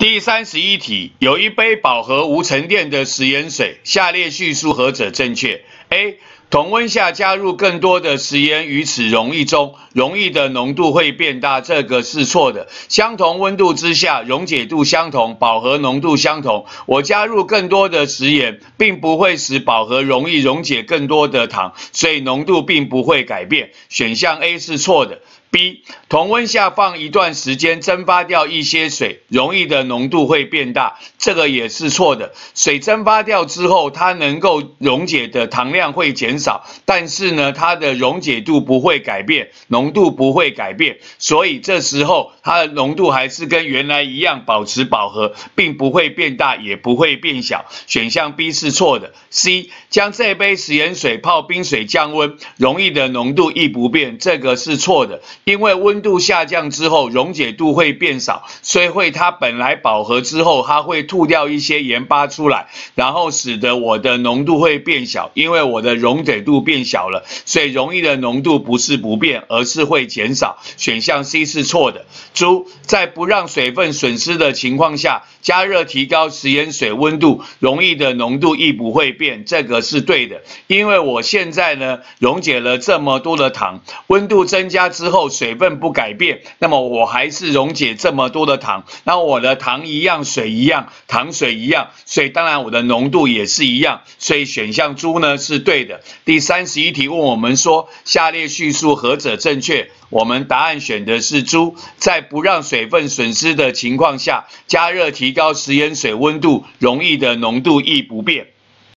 第三十一题，有一杯饱和无沉淀的食盐水，下列叙述何者正确？A. 同温下加入更多的食盐于此溶液中，溶液的浓度会变大，这个是错的。相同温度之下，溶解度相同，饱和浓度相同。我加入更多的食盐，并不会使饱和溶液溶解更多的糖，所以浓度并不会改变。选项 A 是错的。B 同温下放一段时间，蒸发掉一些水，溶液的浓度会变大，这个也是错的。水蒸发掉之后，它能够溶解的糖量会减少，但是呢，它的溶解度不会改变，浓度不会改变，所以这时候它的浓度还是跟原来一样保持饱和，并不会变大，也不会变小。选项 B 是错的。C 将这杯食盐水泡冰水降温，溶液的浓度亦不变，这个是错的。因为温度下降之后，溶解度会变少，所以会它本来饱和之后，它会吐掉一些盐巴出来，然后使得我的浓度会变小。因为我的溶解度变小了，所以溶液的浓度不是不变，而是会减少。选项 C 是错的。猪在不让水分损失的情况下，加热提高食盐水温度，溶液的浓度亦不会变，这个是对的。因为我现在呢溶解了这么多的糖，温度增加之后。水分不改变，那么我还是溶解这么多的糖，那我的糖一样，水一样，糖水一样，所以当然我的浓度也是一样，所以选项猪呢是对的。第三十一题问我们说，下列叙述何者正确？我们答案选的是猪，在不让水分损失的情况下，加热提高食盐水温度，溶液的浓度亦不变。